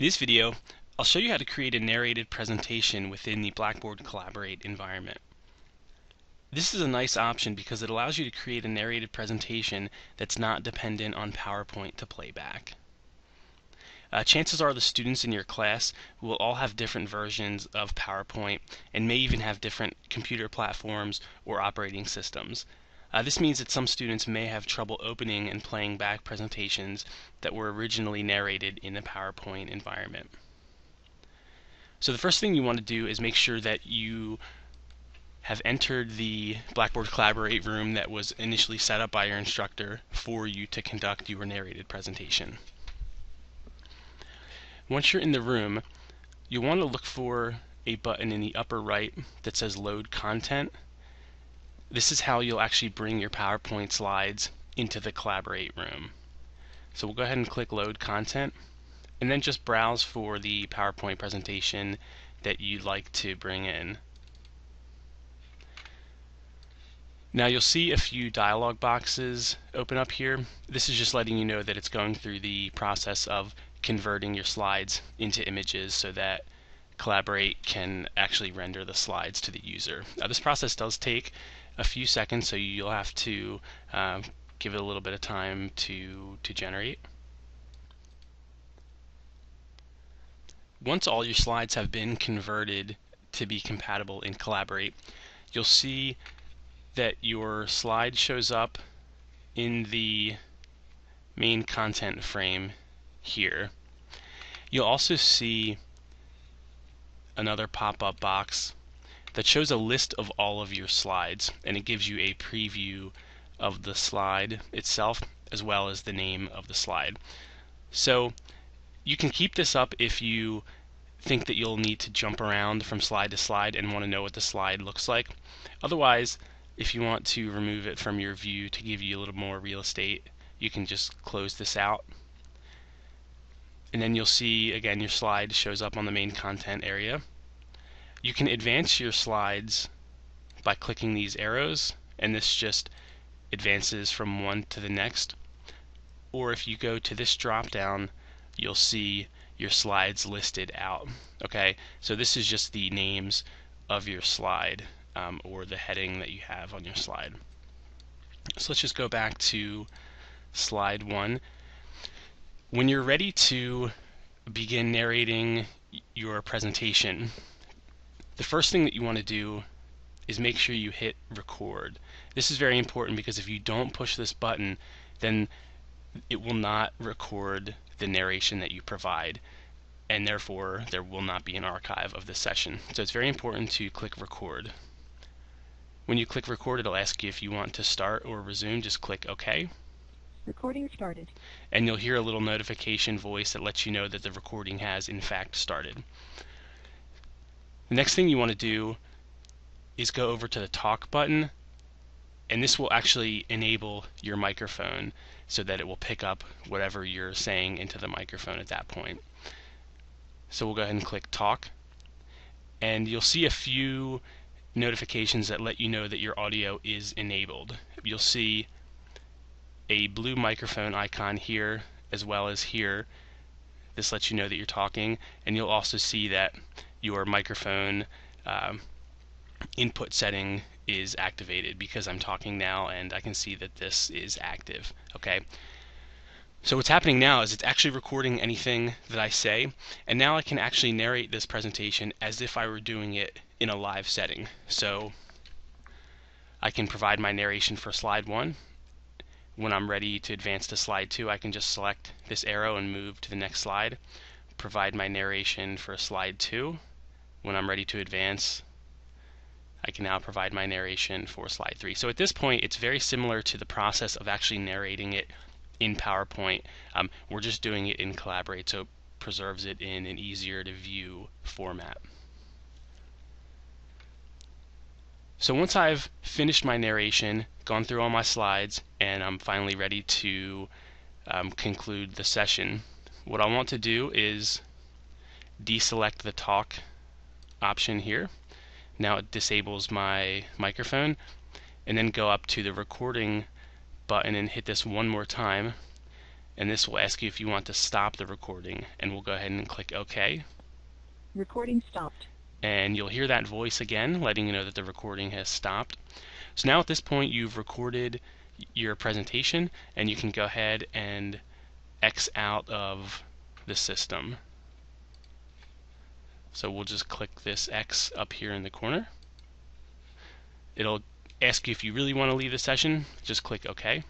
In this video, I'll show you how to create a narrated presentation within the Blackboard Collaborate environment. This is a nice option because it allows you to create a narrated presentation that's not dependent on PowerPoint to playback. Uh, chances are the students in your class will all have different versions of PowerPoint and may even have different computer platforms or operating systems. Uh, this means that some students may have trouble opening and playing back presentations that were originally narrated in the PowerPoint environment. So the first thing you want to do is make sure that you have entered the Blackboard Collaborate room that was initially set up by your instructor for you to conduct your narrated presentation. Once you're in the room, you'll want to look for a button in the upper right that says Load Content this is how you'll actually bring your PowerPoint slides into the Collaborate room. So we'll go ahead and click Load Content and then just browse for the PowerPoint presentation that you'd like to bring in. Now you'll see a few dialog boxes open up here. This is just letting you know that it's going through the process of converting your slides into images so that Collaborate can actually render the slides to the user. Now this process does take a few seconds, so you'll have to um, give it a little bit of time to, to generate. Once all your slides have been converted to be compatible in Collaborate, you'll see that your slide shows up in the main content frame here. You'll also see another pop-up box that shows a list of all of your slides and it gives you a preview of the slide itself as well as the name of the slide. So you can keep this up if you think that you'll need to jump around from slide to slide and want to know what the slide looks like. Otherwise, if you want to remove it from your view to give you a little more real estate, you can just close this out. And then you'll see again your slide shows up on the main content area. You can advance your slides by clicking these arrows and this just advances from one to the next. Or if you go to this drop down, you'll see your slides listed out. Okay, so this is just the names of your slide um, or the heading that you have on your slide. So let's just go back to slide one. When you're ready to begin narrating your presentation, the first thing that you want to do is make sure you hit record. This is very important because if you don't push this button, then it will not record the narration that you provide and therefore there will not be an archive of this session. So it's very important to click record. When you click record, it'll ask you if you want to start or resume. Just click OK. Recording started. And you'll hear a little notification voice that lets you know that the recording has in fact started. The next thing you want to do is go over to the talk button and this will actually enable your microphone so that it will pick up whatever you're saying into the microphone at that point. So we'll go ahead and click talk and you'll see a few notifications that let you know that your audio is enabled. You'll see a blue microphone icon here as well as here. This lets you know that you're talking and you'll also see that your microphone um, input setting is activated because I'm talking now and I can see that this is active. Okay. So what's happening now is it's actually recording anything that I say and now I can actually narrate this presentation as if I were doing it in a live setting. So I can provide my narration for slide one. When I'm ready to advance to slide two, I can just select this arrow and move to the next slide. Provide my narration for slide two when I'm ready to advance, I can now provide my narration for slide 3. So at this point, it's very similar to the process of actually narrating it in PowerPoint. Um, we're just doing it in Collaborate, so it preserves it in an easier to view format. So once I've finished my narration, gone through all my slides, and I'm finally ready to um, conclude the session, what I want to do is deselect the talk option here. Now it disables my microphone and then go up to the recording button and hit this one more time and this will ask you if you want to stop the recording and we'll go ahead and click OK Recording stopped. and you'll hear that voice again letting you know that the recording has stopped. So now at this point you've recorded your presentation and you can go ahead and X out of the system. So we'll just click this X up here in the corner. It'll ask you if you really want to leave the session, just click OK.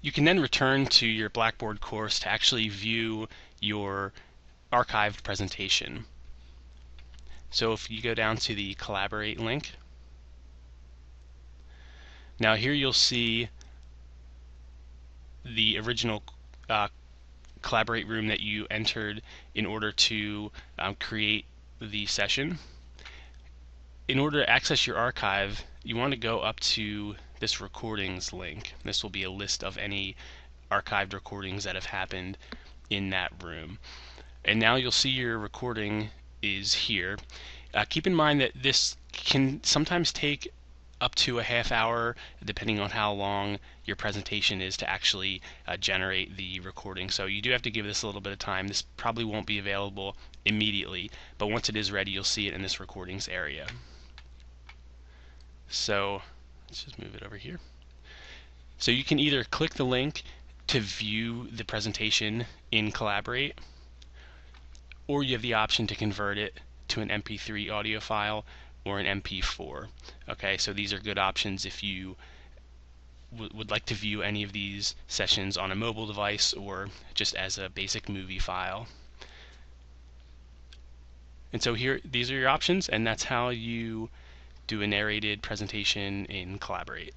You can then return to your Blackboard course to actually view your archived presentation. So if you go down to the Collaborate link, now here you'll see the original uh, Collaborate room that you entered in order to um, create the session. In order to access your archive, you want to go up to this recordings link. This will be a list of any archived recordings that have happened in that room. And now you'll see your recording is here. Uh, keep in mind that this can sometimes take up to a half hour, depending on how long your presentation is to actually uh, generate the recording. So you do have to give this a little bit of time. This probably won't be available immediately, but once it is ready, you'll see it in this recordings area. So let's just move it over here. So you can either click the link to view the presentation in Collaborate, or you have the option to convert it to an MP3 audio file or an MP4. Okay, so these are good options if you would like to view any of these sessions on a mobile device or just as a basic movie file. And so here, these are your options, and that's how you do a narrated presentation in Collaborate.